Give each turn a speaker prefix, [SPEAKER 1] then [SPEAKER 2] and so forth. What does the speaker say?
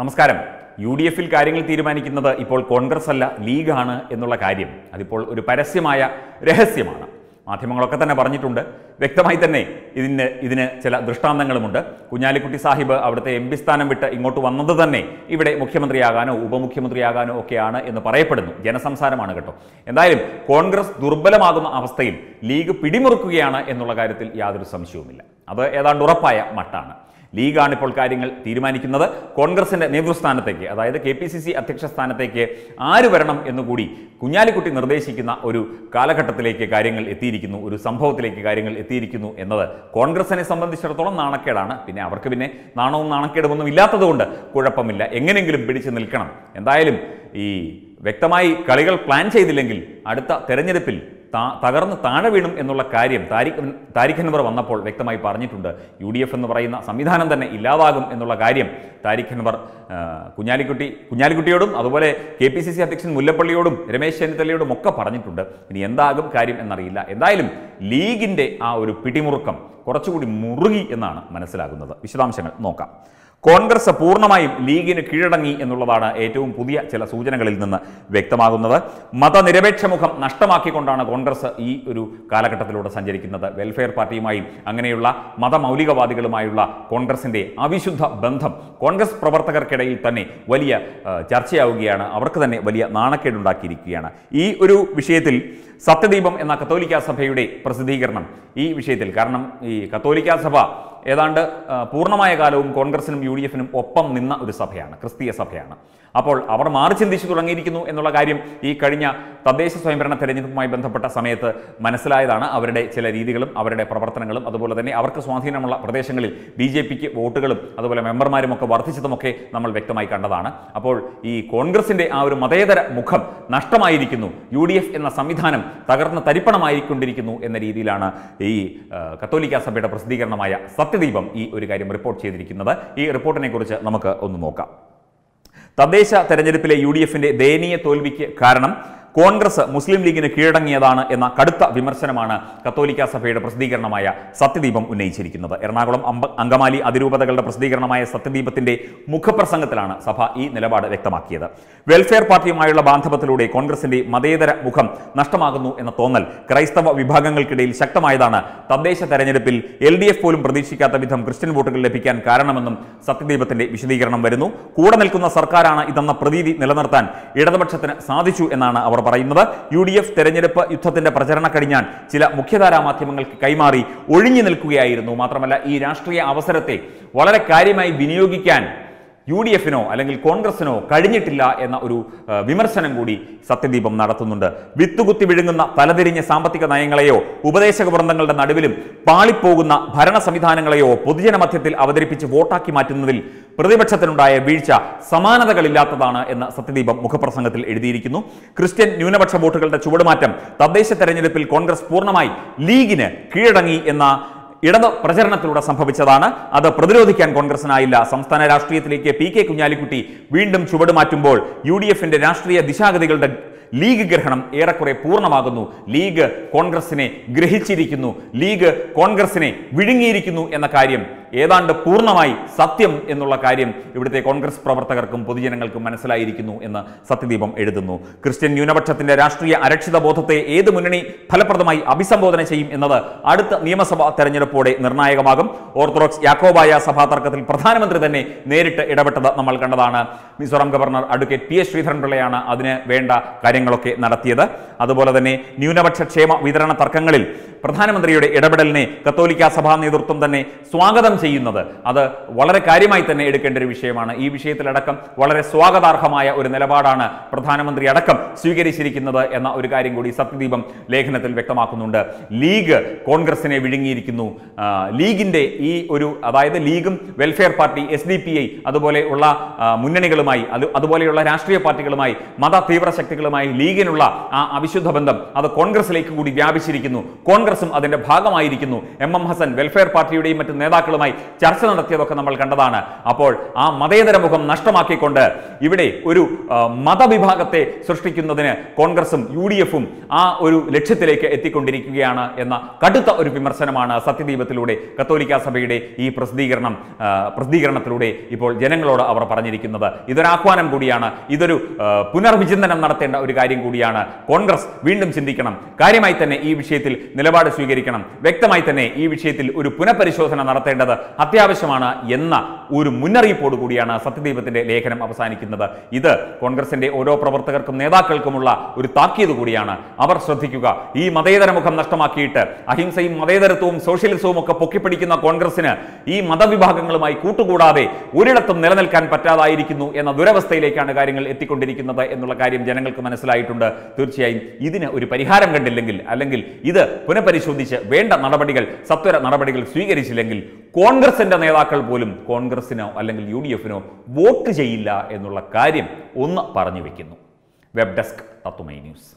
[SPEAKER 1] നമസ്കാരം. U D എഫിൽ കാര്യങ്ങൾ തീരുമാനിക്കുന്നത് ഇപ്പോൾ കോൺഗ്രസ് അല്ല ലീഗാണ് എന്നുള്ള കാര്യം. അതിപ്പോൾ ഒരു പരസ്യമായ രഹസ്യമാണ്. മാധ്യമങ്ങളൊക്കെ തന്നെ പറഞ്ഞിട്ടുണ്ട്. വ്യക്തമായി തന്നെ ഇതിന് ഇതിന് ചില ദൃഷ്ടാന്തങ്ങളുമുണ്ട്. കുഞ്ഞാലിക്കുട്ടി സാഹിബ് അവിടുത്തെ എം പി സ്ഥാനം വിട്ട് ഇങ്ങോട്ട് വന്നത് തന്നെ ഇവിടെ മുഖ്യമന്ത്രിയാകാനോ ഉപമുഖ്യമന്ത്രിയാകാനോ ഒക്കെയാണ് എന്ന് പറയപ്പെടുന്നു. ജനസംസാരമാണ് കേട്ടോ. എന്തായാലും കോൺഗ്രസ് ദുർബലമാകുന്ന അവസ്ഥയിൽ ലീഗ് പിടിമുറുക്കുകയാണ് എന്നുള്ള കാര്യത്തിൽ യാതൊരു സംശയവുമില്ല. അത് ഏതാണ്ട് ഉറപ്പായ മട്ടാണ്. ലീഗാണ് ഇപ്പോൾ കാര്യങ്ങൾ തീരുമാനിക്കുന്നത്. കോൺഗ്രസിന്റെ നേതൃസ്ഥാനത്തേക്ക് അതായത് കെ പി സി സി അധ്യക്ഷ സ്ഥാനത്തേക്ക് ആര് വരണം എന്നുകൂടി കുഞ്ഞാലിക്കുട്ടി നിർദ്ദേശിക്കുന്ന ഒരു കാലഘട്ടത്തിലേക്ക് കാര്യങ്ങൾ എത്തിയിരിക്കുന്നു ഒരു സംഭവത്തിലേക്ക് കാര്യങ്ങൾ എത്തിയിരിക്കുന്നു എന്നത് കോൺഗ്രസിനെ സംബന്ധിച്ചിടത്തോളം നാണക്കേടാണ്. പിന്നെ അവർക്ക് പിന്നെ നാണവും നാണക്കേടുമൊന്നും ഇല്ലാത്തതുകൊണ്ട് കുഴപ്പമില്ല. എങ്ങനെയെങ്കിലും പിടിച്ചു നിൽക്കണം. എന്തായാലും ഈ വ്യക്തമായി കളികൾ പ്ലാൻ ചെയ്തില്ലെങ്കിൽ അടുത്ത തെരഞ്ഞെടുപ്പിൽ തകർന്ന് താഴെ വീണും എന്നുള്ള കാര്യം താരിഖ് താരിഖ് അൻവർ വന്നപ്പോൾ വ്യക്തമായി പറഞ്ഞിട്ടുണ്ട്. യു ഡി എഫ് എന്ന് പറയുന്ന സംവിധാനം തന്നെ ഇല്ലാതാകും എന്നുള്ള കാര്യം താരിഖ് അൻവർ കുഞ്ഞാലിക്കുട്ടി കുഞ്ഞാലിക്കുട്ടിയോടും അതുപോലെ കെ പി സി സി അധ്യക്ഷൻ മുല്ലപ്പള്ളിയോടും രമേശ് ചെന്നിത്തലയോടും ഒക്കെ പറഞ്ഞിട്ടുണ്ട്. ഇനി എന്താകും കാര്യം എന്നറിയില്ല. എന്തായാലും ലീഗിന്റെ ആ ഒരു പിടിമുറുക്കം കുറച്ചുകൂടി മുറുകി എന്നാണ് മനസ്സിലാകുന്നത്. വിശദാംശങ്ങൾ നോക്കാം. കോൺഗ്രസ് പൂർണമായും ലീഗിന് കീഴടങ്ങി എന്നുള്ളതാണ് ഏറ്റവും പുതിയ ചില സൂചനകളിൽ നിന്ന് വ്യക്തമാകുന്നത്. മതനിരപേക്ഷ മുഖം നഷ്ടമാക്കിക്കൊണ്ടാണ് കോൺഗ്രസ് ഈ ഒരു കാലഘട്ടത്തിലൂടെ സഞ്ചരിക്കുന്നത്. വെൽഫെയർ പാർട്ടിയുമായും അങ്ങനെയുള്ള മതമൗലികവാദികളുമായുള്ള കോൺഗ്രസിന്റെ അവിശുദ്ധ ബന്ധം കോൺഗ്രസ് പ്രവർത്തകർക്കിടയിൽ തന്നെ വലിയ ചർച്ചയാവുകയാണ്. അവർക്ക് തന്നെ വലിയ നാണക്കേടുണ്ടാക്കിയിരിക്കുകയാണ്. ഈ ഒരു വിഷയത്തിൽ സത്യദീപം എന്ന കത്തോലിക്കാ സഭയുടെ പ്രസിദ്ധീകരണം ഈ വിഷയത്തിൽ കാരണം ഈ കത്തോലിക്കാ സഭ ഏതാണ്ട് പൂർണമായ കാലവും കോൺഗ്രസിനും യു ഡി എഫിനും ഒപ്പം നിന്ന ഒരു സഭയാണ് ക്രിസ്തീയ സഭയാണ്. അപ്പോൾ അവർ മാറി ചിന്തിച്ചു തുടങ്ങിയിരിക്കുന്നു എന്നുള്ള കാര്യം ഈ കഴിഞ്ഞ തദ്ദേശ സ്വയംഭരണ തെരഞ്ഞെടുപ്പുമായി ബന്ധപ്പെട്ട സമയത്ത് മനസ്സിലായതാണ്. അവരുടെ ചില രീതികളും അവരുടെ പ്രവർത്തനങ്ങളും അതുപോലെ തന്നെ അവർക്ക് സ്വാധീനമുള്ള പ്രദേശങ്ങളിൽ ബി ജെ പിക്ക് വോട്ടുകളും അതുപോലെ മെമ്പർമാരും ഒക്കെ വർദ്ധിച്ചതുമൊക്കെ നമ്മൾ വ്യക്തമായി കണ്ടതാണ്. അപ്പോൾ ഈ കോൺഗ്രസിന്റെ ആ ഒരു മതേതര മുഖം നഷ്ടമായിരിക്കുന്നു. യു എന്ന സംവിധാനം തകർന്ന തരിപ്പണമായിക്കൊണ്ടിരിക്കുന്നു എന്ന രീതിയിലാണ് ഈ കത്തോലിക്ക സഭയുടെ പ്രസിദ്ധീകരണമായ സത്യദീപം ഈ ഒരു കാര്യം റിപ്പോർട്ട് ചെയ്തിരിക്കുന്നത്. ഈ റിപ്പോർട്ടിനെക്കുറിച്ച് നമുക്ക് ഒന്ന് നോക്കാം. തദ്ദേശ തെരഞ്ഞെടുപ്പിലെ യു ഡി എഫിന്റെ ദയനീയ തോൽവിക്ക് കാരണം കോൺഗ്രസ് മുസ്ലിം ലീഗിന് കീഴടങ്ങിയതാണ് എന്ന കടുത്ത വിമർശനമാണ് കത്തോലിക്ക സഭയുടെ പ്രസിദ്ധീകരണമായ സത്യദീപം ഉന്നയിച്ചിരിക്കുന്നത്. എറണാകുളം അമ്പ അങ്കമാലി അതിരൂപതകളുടെ പ്രസിദ്ധീകരണമായ സത്യദീപത്തിന്റെ മുഖപ്രസംഗത്തിലാണ് സഭ ഈ നിലപാട് വ്യക്തമാക്കിയത്. വെൽഫെയർ പാർട്ടിയുമായുള്ള ബാന്ധവത്തിലൂടെ കോൺഗ്രസിന്റെ മതേതര മുഖം നഷ്ടമാകുന്നു എന്ന തോന്നൽ ക്രൈസ്തവ വിഭാഗങ്ങൾക്കിടയിൽ ശക്തമായതാണ് തദ്ദേശ തെരഞ്ഞെടുപ്പിൽ എൽ ഡി എഫ് പോലും പ്രതീക്ഷിക്കാത്ത വിധം ക്രിസ്ത്യൻ വോട്ടുകൾ ലഭിക്കാൻ കാരണമെന്നും സത്യദീപത്തിന്റെ വിശദീകരണം വരുന്നു. കൂടെ നിൽക്കുന്ന സർക്കാരാണ് ഇതെന്ന പ്രതീതി നിലനിർത്താൻ ഇടതുപക്ഷത്തിന് സാധിച്ചു എന്നാണ് അവർ പറയുന്നത്. യു ഡി എഫ് തെരഞ്ഞെടുപ്പ് യുദ്ധത്തിന്റെ പ്രചരണ കടിഞ്ഞാൻ ചില മുഖ്യധാരാ മാധ്യമങ്ങൾക്ക് കൈമാറി ഒഴിഞ്ഞു നിൽക്കുകയായിരുന്നു. മാത്രമല്ല ഈ രാഷ്ട്രീയ അവസരത്തെ വളരെ കാര്യമായി വിനിയോഗിക്കാൻ യു ഡി എഫിനോ അല്ലെങ്കിൽ കോൺഗ്രസിനോ കഴിഞ്ഞിട്ടില്ല എന്ന ഒരു വിമർശനം കൂടി സത്യദീപം നടത്തുന്നുണ്ട്. വിത്തുകുത്തി വിഴുങ്ങുന്ന തലതിരിഞ്ഞ സാമ്പത്തിക നയങ്ങളെയോ ഉപദേശക വൃന്ദങ്ങളുടെ നടുവിലും പാളിപ്പോകുന്ന ഭരണ സംവിധാനങ്ങളെയോ പൊതുജനമധ്യത്തിൽ അവതരിപ്പിച്ച് വോട്ടാക്കി മാറ്റുന്നതിൽ പ്രതിപക്ഷത്തിനുണ്ടായ വീഴ്ച സമാനതകളില്ലാത്തതാണ് എന്ന് സത്യദീപം മുഖപ്രസംഗത്തിൽ എഴുതിയിരിക്കുന്നു. ക്രിസ്ത്യൻ ന്യൂനപക്ഷ വോട്ടുകളുടെ ചുവടുമാറ്റം തദ്ദേശ തെരഞ്ഞെടുപ്പിൽ കോൺഗ്രസ് പൂർണമായി ലീഗിന് കീഴടങ്ങി എന്ന ഇടത് പ്രചരണത്തിലൂടെ സംഭവിച്ചതാണ്. അത് പ്രതിരോധിക്കാൻ കോൺഗ്രസിനായില്ല. സംസ്ഥാന രാഷ്ട്രീയത്തിലേക്ക് പി കെ കുഞ്ഞാലിക്കുട്ടി വീണ്ടും ചുവടുമാറ്റുമ്പോൾ യു ഡി എഫിന്റെ രാഷ്ട്രീയ ദിശാഗതികളുടെ ലീഗ് ഗ്രഹണം ഏറെക്കുറെ പൂർണമാകുന്നു. ലീഗ് കോൺഗ്രസിനെ ഗ്രഹിച്ചിരിക്കുന്നു. ലീഗ് കോൺഗ്രസിനെ വിഴുങ്ങിയിരിക്കുന്നു എന്ന കാര്യം ഏതാണ്ട് പൂർണമായി സത്യം എന്നുള്ള കാര്യം ഇവിടുത്തെ കോൺഗ്രസ് പ്രവർത്തകർക്കും പൊതുജനങ്ങൾക്കും മനസ്സിലായിരിക്കുന്നു എന്ന് സത്യദീപം എഴുതുന്നു. ക്രിസ്ത്യൻ ന്യൂനപക്ഷത്തിന്റെ രാഷ്ട്രീയ അരക്ഷിത ബോധത്തെ ഏത് മുന്നണി ഫലപ്രദമായി അഭിസംബോധന ചെയ്യും എന്നത് അടുത്ത നിയമസഭാ തെരഞ്ഞെടുപ്പോടെ നിർണായകമാകും. ഓർത്തഡോക്സ് യാക്കോബായ സഭാ തർക്കത്തിൽ പ്രധാനമന്ത്രി തന്നെ നേരിട്ട് ഇടപെട്ടത് നമ്മൾ കണ്ടതാണ്. Mizoram governor advocate P S ശ്രീധരൻപിള്ളയാണ് അതിന് വേണ്ട കാര്യങ്ങളൊക്കെ നടത്തിയത്. അതുപോലെ തന്നെ ന്യൂനപക്ഷ ക്ഷേമ വിതരണ തർക്കങ്ങളിൽ പ്രധാനമന്ത്രിയുടെ ഇടപെടലിനെ കത്തോലിക്ക സഭാ നേതൃത്വം തന്നെ സ്വാഗതം ചെയ്യുന്നത് അത് വളരെ കാര്യമായി തന്നെ എടുക്കേണ്ട ഒരു വിഷയമാണ്. ഈ വിഷയത്തിലടക്കം വളരെ സ്വാഗതാർഹമായ ഒരു നിലപാടാണ് പ്രധാനമന്ത്രി അടക്കം സ്വീകരിച്ചിരിക്കുന്നത് എന്ന ഒരു കാര്യം കൂടി സത്യദീപം ലേഖനത്തിൽ വ്യക്തമാക്കുന്നുണ്ട്. ലീഗ് കോൺഗ്രസിനെ വിഴുങ്ങിയിരിക്കുന്നു. ലീഗിന്റെ ഈ ഒരു അതായത് ലീഗും welfare party S D P I അതുപോലെയുള്ള മുന്നണികളുമായി അത് അതുപോലെയുള്ള രാഷ്ട്രീയ പാർട്ടികളുമായി മത തീവ്ര ശക്തികളുമായി ലീഗിനുള്ള ആ അവിശുദ്ധ ബന്ധം അത് കോൺഗ്രസിലേക്ക് കൂടി വ്യാപിച്ചിരിക്കുന്നു. കോൺഗ്രസും അതിന്റെ ഭാഗമായിരിക്കുന്നു. എം എം ഹസൻ വെൽഫെയർ പാർട്ടിയുടെയും മറ്റ് നേതാക്കളുമായി നേതാക്കളുമായി ചർച്ച നടത്തിയതൊക്കെ നമ്മൾ കണ്ടതാണ്. അപ്പോൾ ആ മതേതര മുഖം നഷ്ടമാക്കിക്കൊണ്ട് ഇവിടെ ഒരു മതവിഭാഗത്തെ സൃഷ്ടിക്കുന്നതിന് കോൺഗ്രസും യു ഡി എഫും ആ ഒരു ലക്ഷ്യത്തിലേക്ക് എത്തിക്കൊണ്ടിരിക്കുകയാണ് എന്ന കടുത്ത ഒരു വിമർശനമാണ് സത്യദീപത്തിലൂടെ കത്തോലിക്ക സഭയുടെ ഈ പ്രസിദ്ധീകരണം പ്രസിദ്ധീകരണത്തിലൂടെ ഇപ്പോൾ ജനങ്ങളോട് അവർ പറഞ്ഞിരിക്കുന്നത്. ഇതൊരാഹ്വാനം കൂടിയാണ്. ഇതൊരു പുനർവിചിന്തനം നടത്തേണ്ട ഒരു കാര്യം കൂടിയാണ്. കോൺഗ്രസ് വീണ്ടും ചിന്തിക്കണം. കാര്യമായി തന്നെ ഈ വിഷയത്തിൽ നിലപാട് സ്വീകരിക്കണം. വ്യക്തമായി തന്നെ ഈ വിഷയത്തിൽ ഒരു പുനഃപരിശോധന നടത്തേണ്ടത് അത്യാവശ്യമാണ് എന്ന ഒരു മുന്നറിയിപ്പോട് കൂടിയാണ് സത്യദീപത്തിന്റെ ലേഖനം അവസാനിക്കുന്നത്. ഇത് കോൺഗ്രസിന്റെ ഓരോ പ്രവർത്തകർക്കും നേതാക്കൾക്കുമുള്ള ഒരു താക്കീത് കൂടിയാണ്. അവർ ശ്രദ്ധിക്കുക ഈ മതേതര മുഖം നഷ്ടമാക്കിയിട്ട് അഹിംസയും മതേതരത്വവും സോഷ്യലിസവും ഒക്കെ പൊക്കിപ്പിടിക്കുന്ന കോൺഗ്രസിന് ഈ മതവിഭാഗങ്ങളുമായി കൂട്ടുകൂടാതെ ഒരിടത്തും നിലനിൽക്കാൻ പറ്റാതായിരിക്കുന്നു എന്ന ദുരവസ്ഥയിലേക്കാണ് കാര്യങ്ങൾ എത്തിക്കൊണ്ടിരിക്കുന്നത് എന്നുള്ള കാര്യം ജനങ്ങൾക്ക് മനസ്സിലായിട്ടുണ്ട്. തീർച്ചയായും ഇതിന് ഒരു പരിഹാരം കണ്ടില്ലെങ്കിൽ അല്ലെങ്കിൽ ഇത് പുനഃപരിശോധിച്ച് വേണ്ട നടപടികൾ സത്വര നടപടികൾ സ്വീകരിച്ചില്ലെങ്കിൽ കോൺഗ്രസിന്റെ നേതാക്കൾ പോലും കോൺഗ്രസിനോ അല്ലെങ്കിൽ യു ഡി എഫിനോ വോട്ട് ചെയ്യില്ല എന്നുള്ള കാര്യം ഒന്ന് പറഞ്ഞു വെക്കുന്നു. വെബ് ഡെസ്ക് തത്തുമൈ ന്യൂസ്.